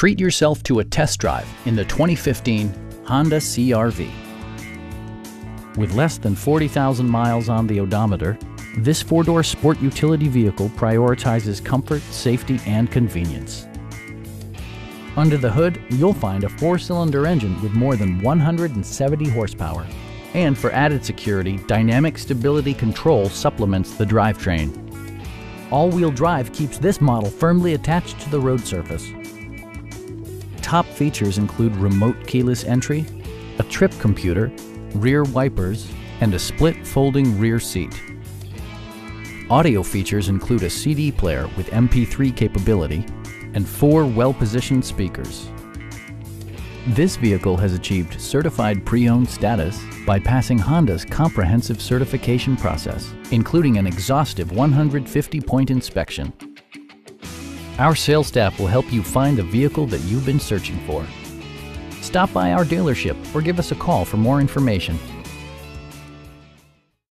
Treat yourself to a test drive in the 2015 Honda CRV. With less than 40,000 miles on the odometer, this four-door sport utility vehicle prioritizes comfort, safety, and convenience. Under the hood, you'll find a four-cylinder engine with more than 170 horsepower. And for added security, Dynamic Stability Control supplements the drivetrain. All-wheel drive keeps this model firmly attached to the road surface. Top features include remote keyless entry, a trip computer, rear wipers, and a split folding rear seat. Audio features include a CD player with MP3 capability and four well-positioned speakers. This vehicle has achieved certified pre-owned status by passing Honda's comprehensive certification process, including an exhaustive 150-point inspection. Our sales staff will help you find the vehicle that you've been searching for. Stop by our dealership or give us a call for more information.